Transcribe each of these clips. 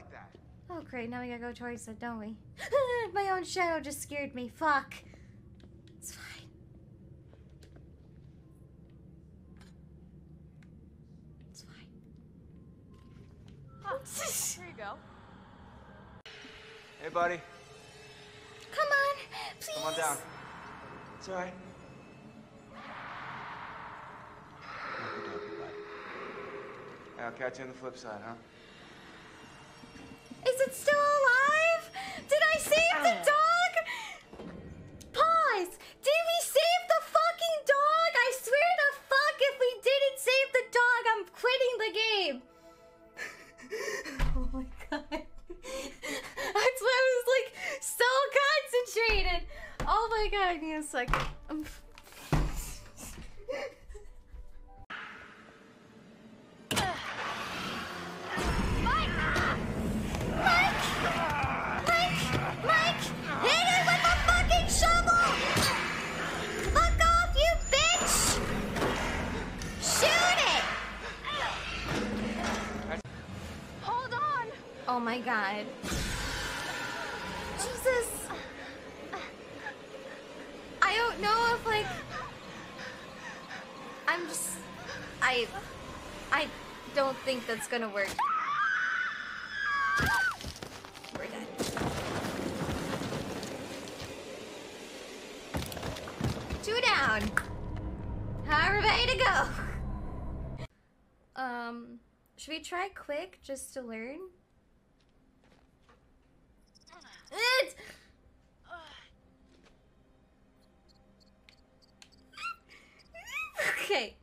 like that? Oh great, now we gotta go towards it, don't we? My own shadow just scared me. Fuck. It's fine. It's fine. Huh. Here you go. Hey, buddy. Come on, please. Come on down. It's all right. Hey, I'll catch you on the flip side, huh? Um, on. Oh my god. Jesus. I don't know if like I'm just I I don't think that's gonna work. We're done. Two down. Ready to go. Um, should we try quick just to learn? It's... okay.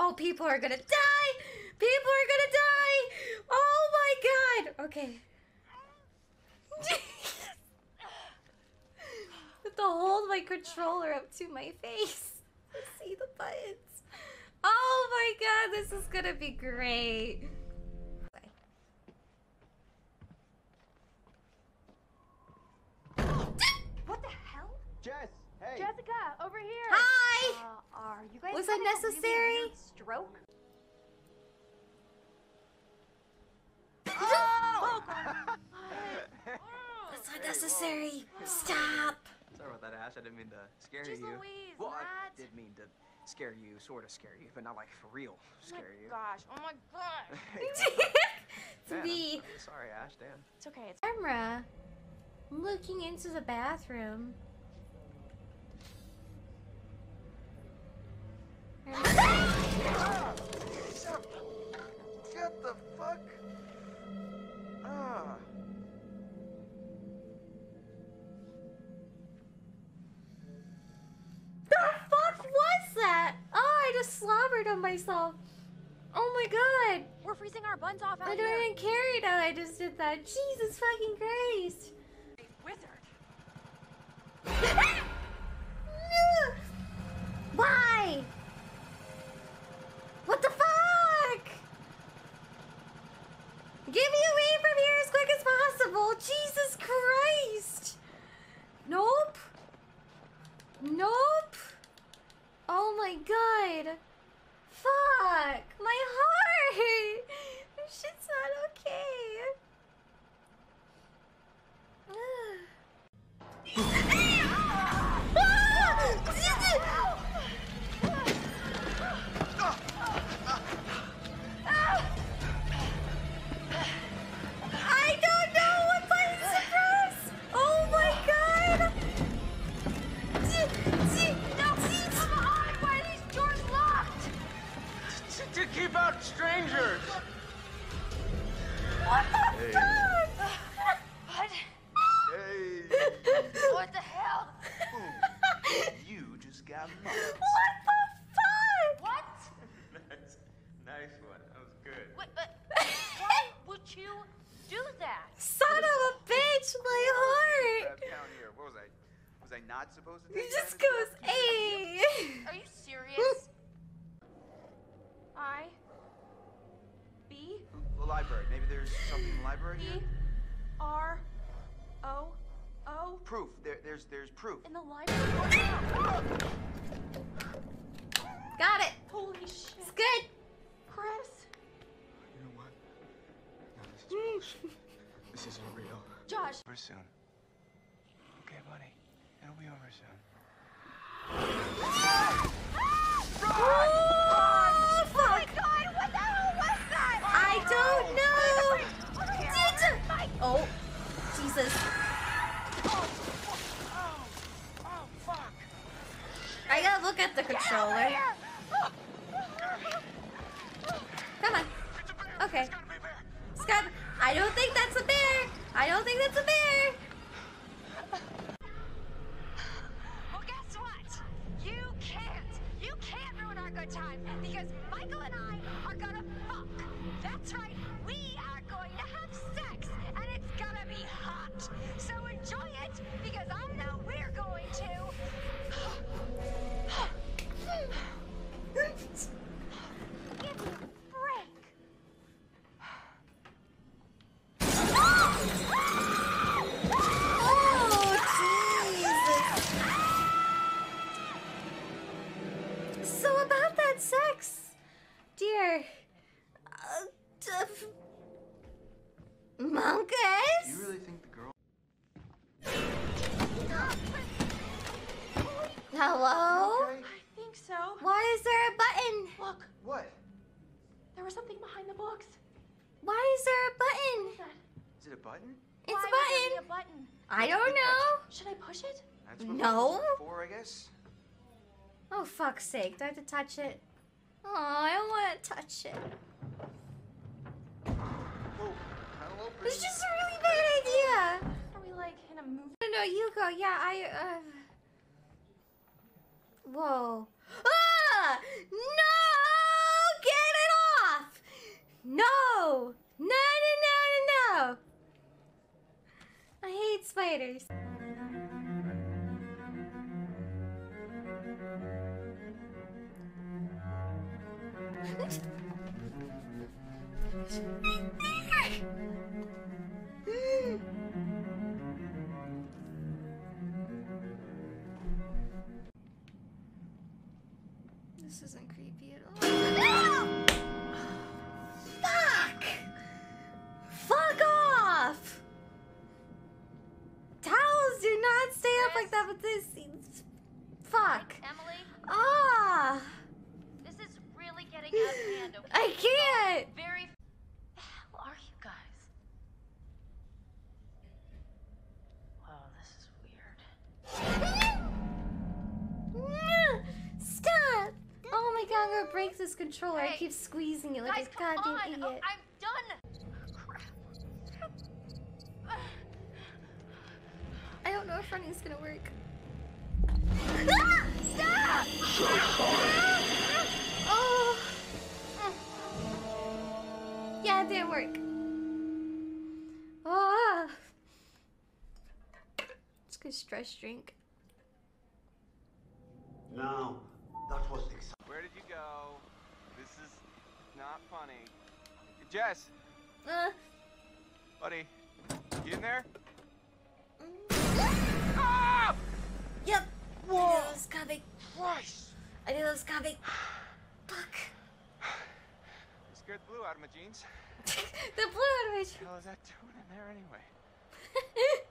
Oh, people are gonna die! People are gonna die! Oh my god! Okay. Have to hold my controller up to my face. to See the buttons. Oh my god, this is gonna be great. What the hell? Jess, hey. Jessica, over here. Hi! Uh, are you guys Was that having a really necessary? stroke? Oh! That's not necessary. Stop. Sorry about that, Ash. I didn't mean to scare Jeez you. Louise, well, I Matt. did mean to scare you, sort of scare you, but not like for real Oh scare my you. gosh. Oh my gosh. it's Man, I'm- me. I'm sorry, Ash. Damn. It's okay. It's Camera. Looking into the bathroom. Myself. Oh my god. We're freezing our buns off out I here. don't even care that I just did that. Jesus fucking Christ. Not supposed to He take just goes, that? hey. Are you serious? I. B. The library. Maybe there's something in the library B. here? R. O. O. Proof. There, there's, there's proof. In the library. Got it. Holy shit. It's good. Chris. You know what? No, this is hmm. bullshit. This isn't real. Josh, Over soon. Okay, buddy. It'll be over soon. Oh, fuck! God, what the hell was that? I don't know! Oh, Jesus. I gotta look at the controller. Come on. Okay. Scott, I don't think that's a bear. I don't think that's a bear. That's right. We are going to have sex, and it's gonna be hot. So enjoy it because I know we're going to. Give me a break. So about that sex, dear. T- monkeys? You really think the girl. Hello? Okay. I think so. Why is there a button? Look, What? there was something behind the books. Why is there a button? Is it a button? It's Why a would there button. be a button. I don't know. Should I push it? That's No. buttons I guess. Oh, fuck's sake. Do I have to touch it? Oh, I don't want to touch it. It's just a really bad idea. Are we like in a movie? No, no, you go. Yeah, I, uh... Whoa. Ah! No! Get it off! No! No, no, no, no, no! I hate spiders. This isn't creepy at all. This controller. I keep squeezing it like guys, a come goddamn on! idiot. Oh, I'm done. Crap. I don't know if running's gonna work. Ah, stop! Oh. Yeah, it didn't work. Oh. It's good stress drink. Now, that was exciting. Where did you go? This is not funny. Jess, Uh, buddy, you in there? mm. Ah! Yep. Whoa. I knew Whoa! it was coming. Christ! I knew it was coming. Fuck. You scared the blue out of my jeans. the blue out of my What the hell is that doing in there anyway?